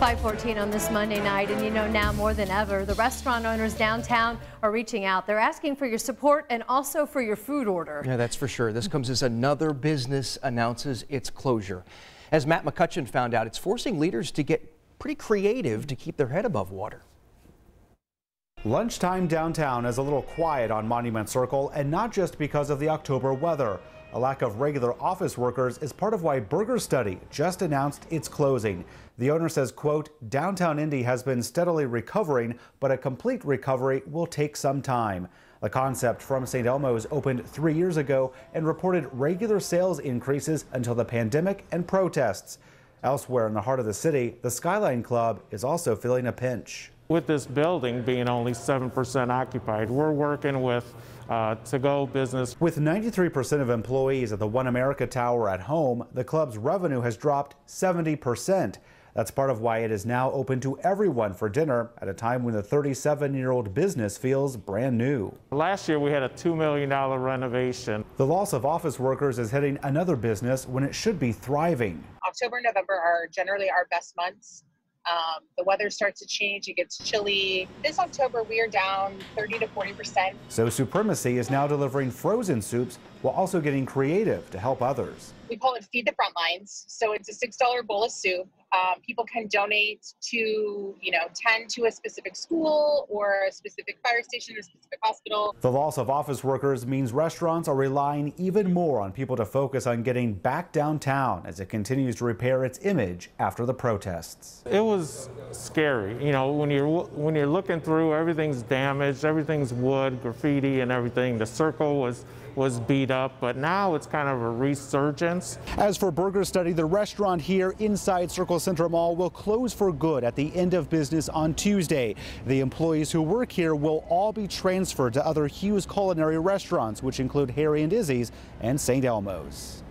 514 on this Monday night, and you know now more than ever, the restaurant owners downtown are reaching out. They're asking for your support and also for your food order. Yeah, that's for sure. This comes as another business announces its closure. As Matt McCutcheon found out, it's forcing leaders to get pretty creative to keep their head above water. Lunchtime downtown is a little quiet on Monument Circle, and not just because of the October weather. A lack of regular office workers is part of why Burger Study just announced its closing. The owner says, quote, downtown Indy has been steadily recovering, but a complete recovery will take some time. The concept from St. Elmo's opened three years ago and reported regular sales increases until the pandemic and protests. Elsewhere in the heart of the city, the Skyline Club is also feeling a pinch. With this building being only 7% occupied, we're working with uh, to-go business. With 93% of employees at the OneAmerica Tower at home, the club's revenue has dropped 70%. That's part of why it is now open to everyone for dinner at a time when the 37 year old business feels brand new. Last year we had a $2 million renovation. The loss of office workers is hitting another business when it should be thriving. October and November are generally our best months. Um, the weather starts to change, it gets chilly. This October, we are down 30 to 40 percent. So Soupremacy is now delivering frozen soups while also getting creative to help others. We call it Feed the Front Lines. So it's a $6 bowl of soup. Um, people can donate to, you know, 10 to a specific school or a specific fire station or a specific hospital. The loss of office workers means restaurants are relying even more on people to focus on getting back downtown as it continues to repair its image after the protests. It was scary. You know, when you're when you're looking through, everything's damaged, everything's wood, graffiti and everything. The circle was was beat up, but now it's kind of a resurgence. As for Burger Study, the restaurant here inside Circle Centre Mall will close for good at the end of business on Tuesday. The employees who work here will all be transferred to other Huse Culinary restaurants, which include Harry and Izzy's and St. Elmo's.